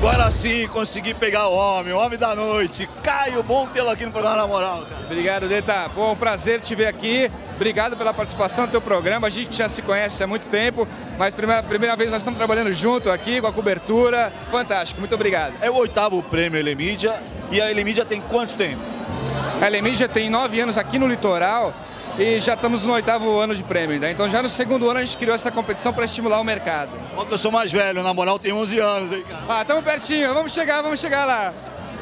Agora sim, consegui pegar o homem, o homem da noite. Caio, bom tê-lo aqui no programa Na Moral, cara. Obrigado, Deta. Pô, um prazer te ver aqui. Obrigado pela participação no teu programa. A gente já se conhece há muito tempo, mas primeira, primeira vez nós estamos trabalhando junto aqui com a cobertura. Fantástico, muito obrigado. É o oitavo prêmio Elemídia e a Elemídia tem quanto tempo? A Elemídia tem nove anos aqui no litoral e já estamos no oitavo ano de prêmio. Né? Então já no segundo ano a gente criou essa competição para estimular o mercado. Que eu sou mais velho, na moral tem 11 anos, hein, cara? Ah, estamos pertinho, vamos chegar, vamos chegar lá.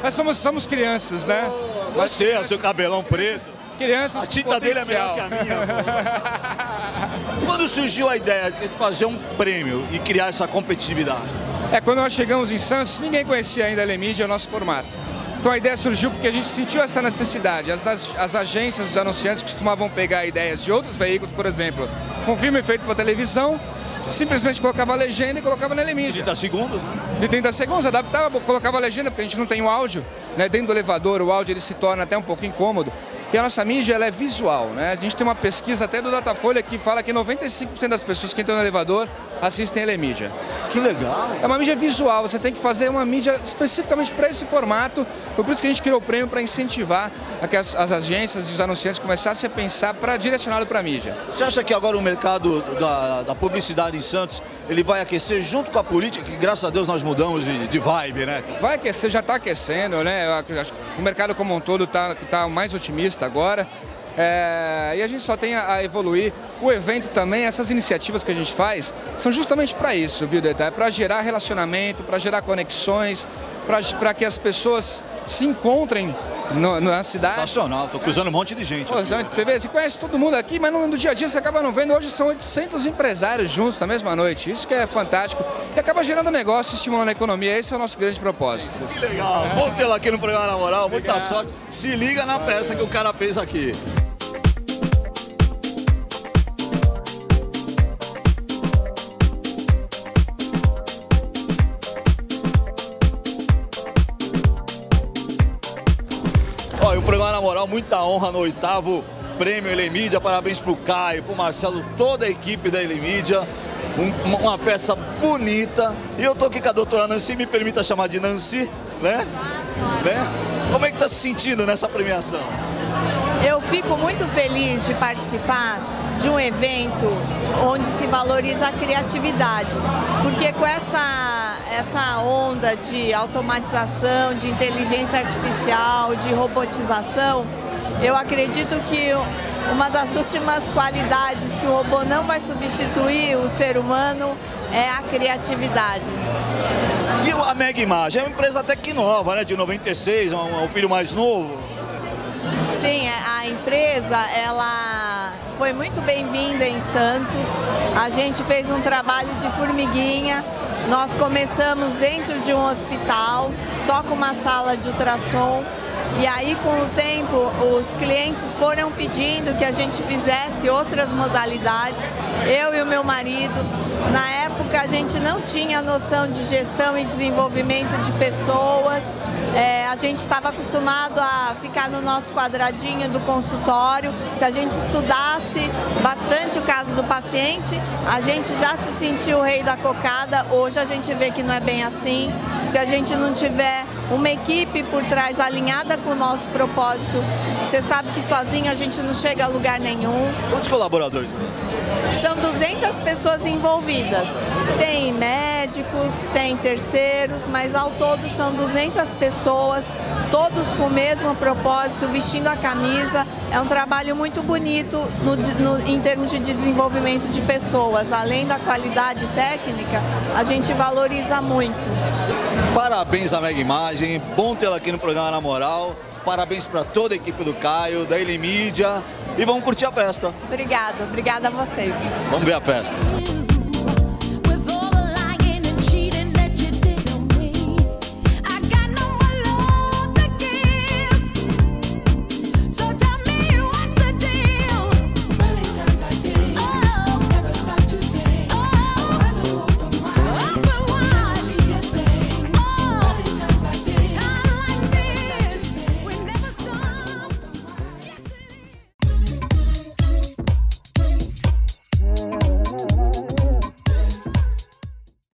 Nós somos, somos crianças, né? Oh, você, o seu cabelão preso. Crianças A tinta dele é melhor que a minha. Quando surgiu a ideia de fazer um prêmio e criar essa competitividade? É, quando nós chegamos em Santos, ninguém conhecia ainda a Lemídia e o nosso formato. Então a ideia surgiu porque a gente sentiu essa necessidade. As, as, as, agências, os anunciantes costumavam pegar ideias de outros veículos, por exemplo, um filme feito para televisão, simplesmente colocava a legenda e colocava na Elemídia. De 30 segundos, né? De 30 segundos, adaptava, colocava a legenda, porque a gente não tem o áudio, né? Dentro do elevador, o áudio ele se torna até um pouco incômodo. E a nossa mídia ela é visual, né? A gente tem uma pesquisa até do Datafolha que fala que 95% das pessoas que entram no elevador assistem a Elemídia. Que legal! É uma mídia visual, você tem que fazer uma mídia especificamente para esse formato. Foi por isso que a gente criou o prêmio para incentivar a que as, as, agências e os anunciantes começassem a pensar para direcioná-lo para a mídia. Você acha que agora o mercado da, da, publicidade em Santos ele vai aquecer junto com a política, que graças a Deus nós mudamos de, de vibe, né? Vai aquecer, já está aquecendo, né? O mercado como um todo está tá mais otimista agora. É, e a gente só tem a, a, evoluir. O evento também, essas iniciativas que a gente faz, são justamente para isso, viu, Deta? É para gerar relacionamento, para gerar conexões, para que as pessoas se encontrem no, na cidade. Sensacional, tô cruzando um monte de gente. Pô, você vê, você conhece todo mundo aqui, mas no, no, dia a dia você acaba não vendo. Hoje são 800 empresários juntos na mesma noite. Isso que é fantástico. E acaba gerando negócio, estimulando a economia. Esse é o nosso grande propósito. Que legal. Bom tê-lo aqui no programa Na Moral. Muita Obrigado. sorte. Se liga na festa que o cara fez aqui. Moral, muita honra no oitavo prêmio Elemídia. Parabéns pro Caio, pro Marcelo, toda a equipe da Elemídia. Um, uma festa bonita. E eu tô aqui com a doutora Nancy, me permita chamar de Nancy, né? né? Como é que tá se sentindo nessa premiação? Eu fico muito feliz de participar de um evento onde se valoriza a criatividade, porque com essa, essa onda de automatização, de inteligência artificial, de robotização, eu acredito que uma das últimas qualidades que o robô não vai substituir o ser humano é a criatividade. E a Mega Imagem é uma empresa até que nova, né? De 96, um, um filho mais novo. Sim, a empresa, ela foi muito bem-vinda em Santos. A gente fez um trabalho de formiguinha. Nós começamos dentro de um hospital, só com uma sala de ultrassom. E aí, com o tempo, os clientes foram pedindo que a gente fizesse outras modalidades. Eu e o meu marido, na época, a gente não tinha noção de gestão e desenvolvimento de pessoas. É, a gente estava acostumado a ficar no nosso quadradinho do consultório. Se a gente estudasse bastante o caso do paciente, a gente já se sentiu o rei da cocada. Hoje a gente vê que não é bem assim. Se a gente não tiver uma equipe por trás alinhada com o nosso propósito, você sabe que sozinho a gente não chega a lugar nenhum. Quantos colaboradores? São 200 pessoas envolvidas. Tem médicos, tem terceiros, mas ao todo são 200 pessoas, todos com o mesmo propósito, vestindo a camisa. É um trabalho muito bonito no, no, em termos de desenvolvimento de pessoas. Além da qualidade técnica, a gente valoriza muito. Parabéns à Mega Imagem, bom tê-la aqui no programa Na Moral. Parabéns para toda a equipe do Caio, da Ele Mídia e vamos curtir a festa. Obrigado, obrigada a vocês. Vamos ver a festa.